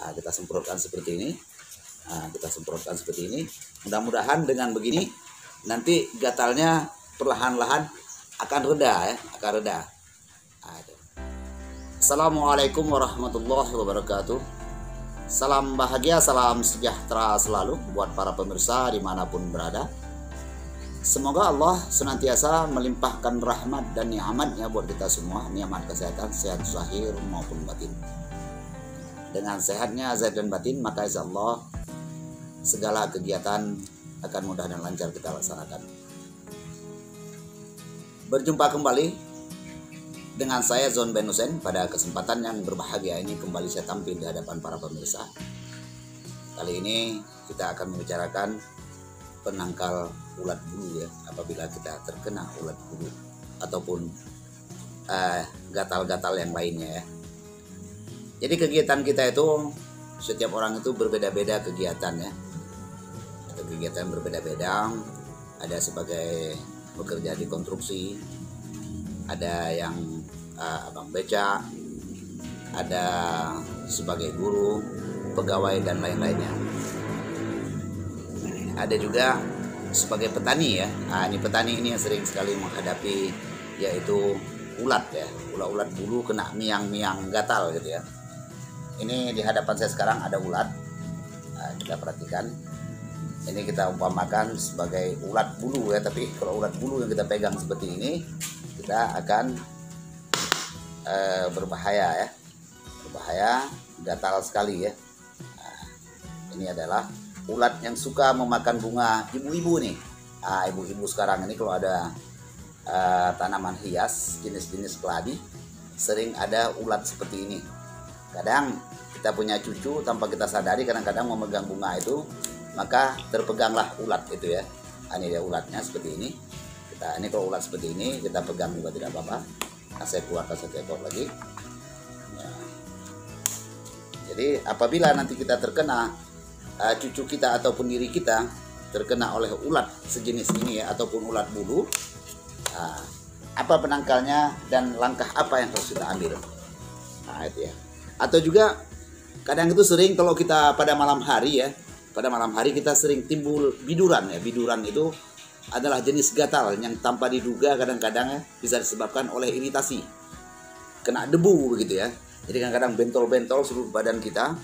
Nah, kita semprotkan seperti ini. Nah, kita semprotkan seperti ini. Mudah-mudahan dengan begini nanti gatalnya perlahan-lahan akan reda ya, akan reda. Nah. Assalamualaikum warahmatullahi wabarakatuh. Salam bahagia, salam sejahtera selalu buat para pemirsa di mana pun berada. Semoga Allah senantiasa melimpahkan rahmat dan nikmatnya buat kita semua, nikmat kesehatan, sehat zahir maupun batin. Dengan sehatnya zahir dan batin, maka insya Allah segala kegiatan akan mudah dan lancar kita laksanakan. Berjumpa kembali dengan saya Zon Ben pada kesempatan yang berbahagia ini kembali saya tampil di hadapan para pemirsa. Kali ini kita akan membicarakan penangkal ulat bulu ya apabila kita terkena ulat bulu ataupun uh, gatal-gatal yang lainnya ya. Jadi kegiatan kita itu setiap orang itu berbeda-beda kegiatan ya. Atau kegiatan berbeda-beda. Ada sebagai bekerja di konstruksi, ada yang uh, abang beca, ada sebagai guru, pegawai dan lain-lainnya ada juga sebagai petani ya. Nah, ini petani ini yang sering sekali menghadapi yaitu ulat ya, ulat-ulat bulu kena miang-miang gatal gitu ya. Ini di hadapan saya sekarang ada ulat. Nah, kita perhatikan. Ini kita umpamakan sebagai ulat bulu ya, tapi kalau ulat bulu yang kita pegang seperti ini, kita akan uh, berbahaya ya. Berbahaya, gatal sekali ya. Nah, ini adalah ulat yang suka memakan bunga ibu-ibu nih. Ah, ibu-ibu sekarang ini kalau ada uh, tanaman hias jenis-jenis keladi sering ada ulat seperti ini. Kadang kita punya cucu tanpa kita sadari kadang-kadang memegang bunga itu maka terpeganglah ulat itu ya. Ah, ini dia ulatnya seperti ini. Kita ini kalau ulat seperti ini kita pegang juga tidak apa-apa. Nah, saya keluarkan satu ekor lagi. Ya. Jadi apabila nanti kita terkena uh, cucu kita ataupun diri kita terkena oleh ulat sejenis ini ya ataupun ulat bulu uh, apa penangkalnya dan langkah apa yang harus kita ambil nah itu ya atau juga kadang itu sering kalau kita pada malam hari ya pada malam hari kita sering timbul biduran ya. Biduran itu adalah jenis gatal yang tanpa diduga kadang-kadang ya, bisa disebabkan oleh iritasi. Kena debu begitu ya. Jadi kadang-kadang bentol-bentol seluruh badan kita.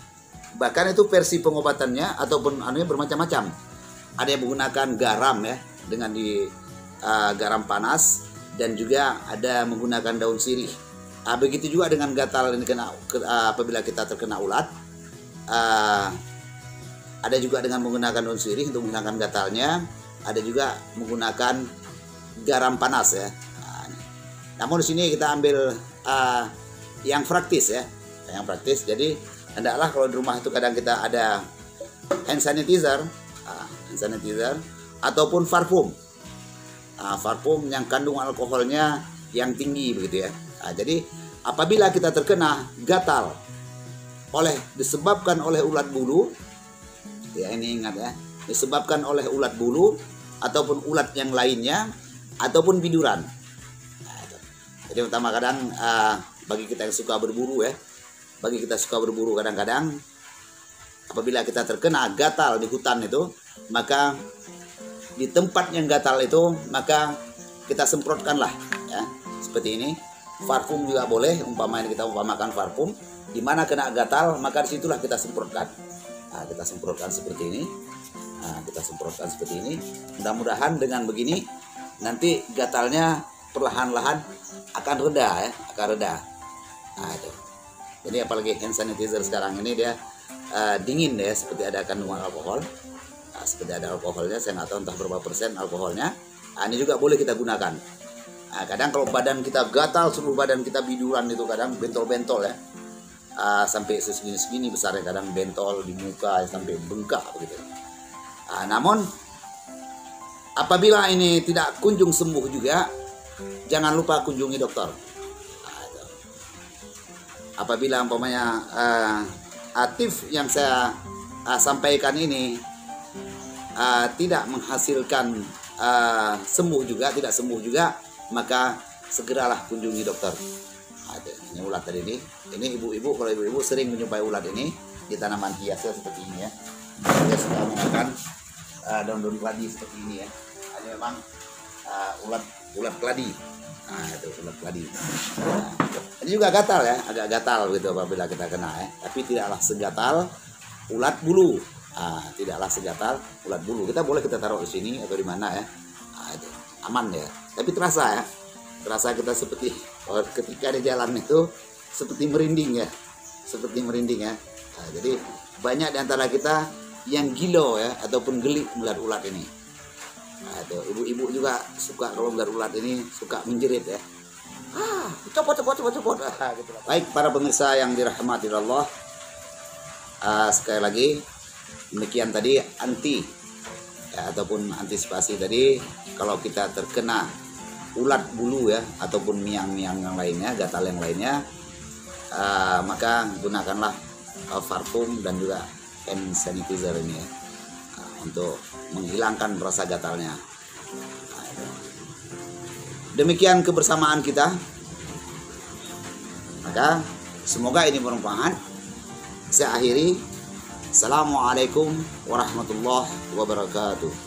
Bahkan itu versi pengobatannya ataupun anunya bermacam-macam. Ada yang menggunakan garam ya dengan di uh, garam panas. Dan juga ada menggunakan daun sirih uh, begitu juga dengan gatal ini kena uh, apabila kita terkena ulat. Uh, ada juga dengan menggunakan daun sirih untuk menggunakan gatalnya. Ada juga menggunakan garam panas ya. Nah, namun di sini kita ambil yang praktis ya. Yang praktis. Jadi hendaklah kalau di rumah itu kadang kita ada hand sanitizer, hand sanitizer ataupun parfum. Uh, parfum yang kandungan alkoholnya yang tinggi begitu ya. Uh, jadi apabila kita terkena gatal oleh disebabkan oleh ulat bulu, ya ini ingat ya, disebabkan oleh ulat bulu ataupun ulat yang lainnya ataupun biduran. Nah, Jadi utama kadang uh, bagi kita yang suka berburu ya, bagi kita suka berburu kadang-kadang apabila kita terkena gatal di hutan itu maka di tempat yang gatal itu maka kita semprotkanlah ya seperti ini parfum juga boleh umpamanya kita umpamakan parfum di mana kena gatal maka di situlah kita semprotkan. Nah, kita semprotkan seperti ini. Nah, kita semprotkan seperti ini. Mudah-mudahan dengan begini nanti gatalnya perlahan-lahan akan reda ya akan reda. Nah itu. Jadi apalagi hand sanitizer sekarang ini dia uh, dingin ya seperti ada kandungan alkohol. Nah, seperti ada alkoholnya saya nggak tahu entah berapa persen alkoholnya. Nah, ini juga boleh kita gunakan nah, kadang kalau badan kita gatal seluruh badan kita biduran itu kadang bentol-bentol ya. Uh, sampai segini-segini besarnya kadang bentol di muka sampai bengkak begitu. Nah, namun apabila ini tidak kunjung sembuh juga jangan lupa kunjungi dokter. Apabila umpamanya uh, aktif yang saya uh, sampaikan ini uh, tidak menghasilkan uh, sembuh juga, tidak sembuh juga, maka segeralah kunjungi dokter. Ada ini ulat tadi ini. Ini ibu-ibu kalau ibu-ibu sering menyupai ulat ini, di tanaman hiasnya seperti ini ya. Dia suka menggunakan uh, daun-daun keladi seperti ini ya. Ini memang uh, ulat ulat keladi. Nah itu ulat keladi. Nah, ini juga gatal ya agak gatal gitu apabila kita kena ya. Tapi tidaklah segatal ulat bulu. Nah, tidaklah segatal ulat bulu. Kita boleh kita taruh di sini atau di mana ya. Nah, itu aman ya tapi terasa ya. Terasa kita seperti oh, ketika di jalan itu seperti merinding ya. Seperti merinding ya. Nah, jadi banyak di antara kita yang gilo ya ataupun geli melihat ulat ini. Nah, itu ibu-ibu juga suka kalau melihat ulat ini suka menjerit ya. Ah copot copot copot copot. Ah, gitu. baik para pemirsa yang dirahmati Allah. Uh, sekali lagi demikian tadi anti ya, ataupun antisipasi tadi kalau kita terkena ulat bulu ya ataupun miang-miang yang lainnya gatal yang lainnya uh, maka gunakanlah uh, parfum dan juga hand sanitizer ini ya uh, untuk menghilangkan rasa gatalnya. Demikian kebersamaan kita. Maka semoga ini bermanfaat. Saya akhiri. Assalamualaikum warahmatullahi wabarakatuh